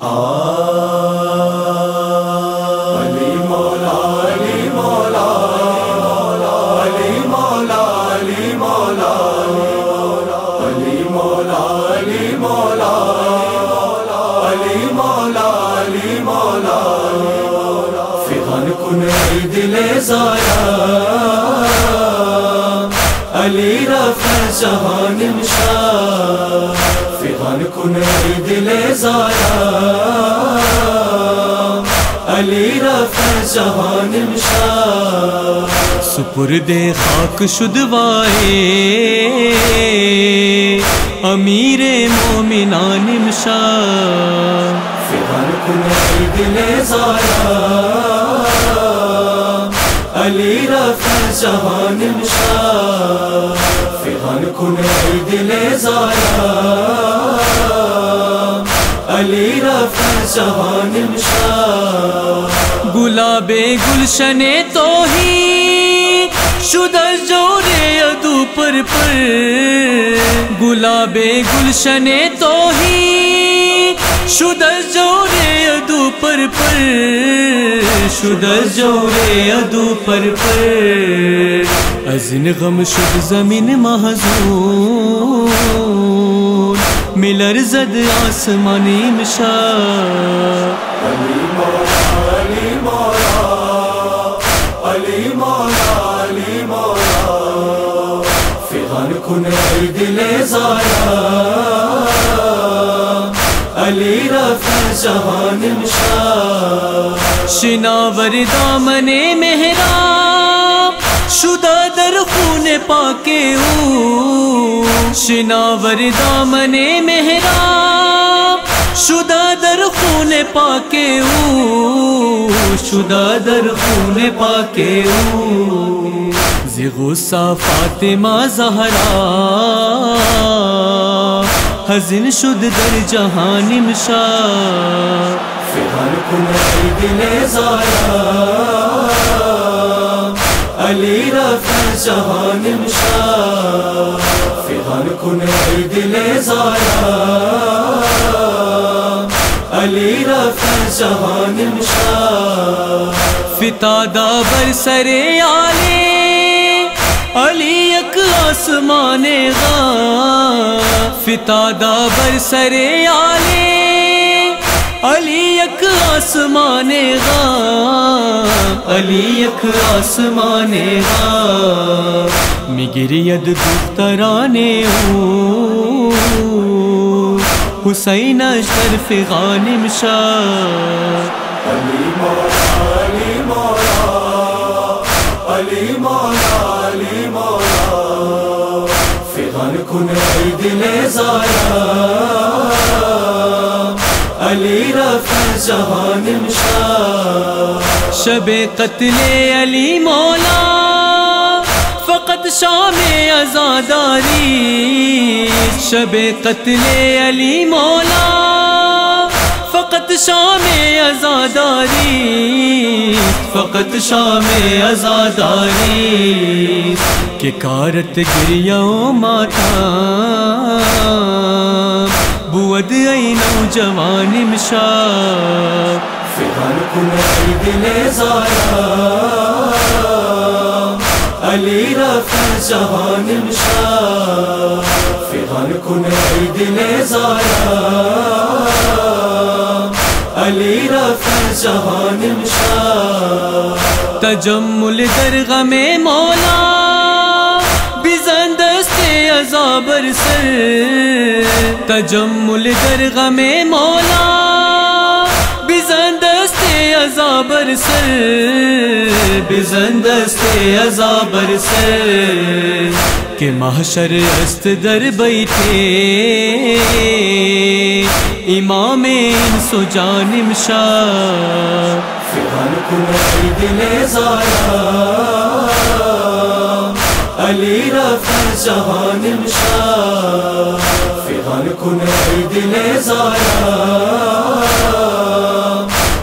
علی مولا علی مولا علی مولا علی مولا علی مولا علی مولا علی مولا علی مولا فغان کن دل زایا علی رفع جهان مشا فغان کن ای دل زایا۔ علی رفع جهان مشا سپرد خاک شدوائے۔ امیر مومنان مشا فغان کن ای دل زایا۔ علی رفع جهان مشا فغان کن ای دل زایا۔ علی رفع جهان مشا گلاب گلشن تو ہی شدہ جور ادو پر پر۔ گلاب گلشن تو ہی شدہ جور ادو پر پر۔ شدہ جور ادو پر پر۔ ازن غم شد زمین محضون ملر زد آسمانی مشا. علی مولا علی مولا علی مولا علی مولا. فغان کن دل زایا علی رفع جهان مشا. شناور دامن مہرا. شدہ در خون پاکے او شناور دامن مہرا شدہ در خون پاکے او شدہ در خون پاکے او زغصہ فاطمہ زہرا۔ حزن شد در جہان مشا فغان کن دل زایا علی رفع جهان مشى فغان كن عيد لزايا علی رفع جهان مشى فتادا برسر علی علی اک آسمان غا۔ فتادا برسر علی علی اک آسمان غا۔ علی یک آسمانه را میگرید دخترانه او حسین اشتر فی غانم شاہ۔ علی مولا علی مولا علی مولا علی مولا۔ فی کن عید لیزایا علی رفع جهان مشا شب قتل علی مولا، فقط شام ازاداری شب قتل علی مولا، فقط شام ازاداری فقط شام ازاداری کہ کارت گریوں ماتا۔ بود ای نوجوانی مشا فدان کنی دل زارا. علی رفت جهان مشا فدان کنی دل زارا. علی رفت جهان مشا تجمل در غم مولا بزند دست عذاب سر. تجمل در غم مولا، بزندست عذابر سر، بزندست عذابر سر، کہ محشر است در بیٹھے امام انس و جانم شاہ فغان کن دل زایا علی رفع جهان مشا فغان کن دل زایا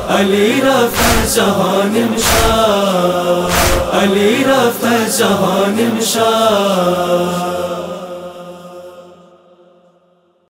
علی رفت جهان مشا علی رفت جهان مشا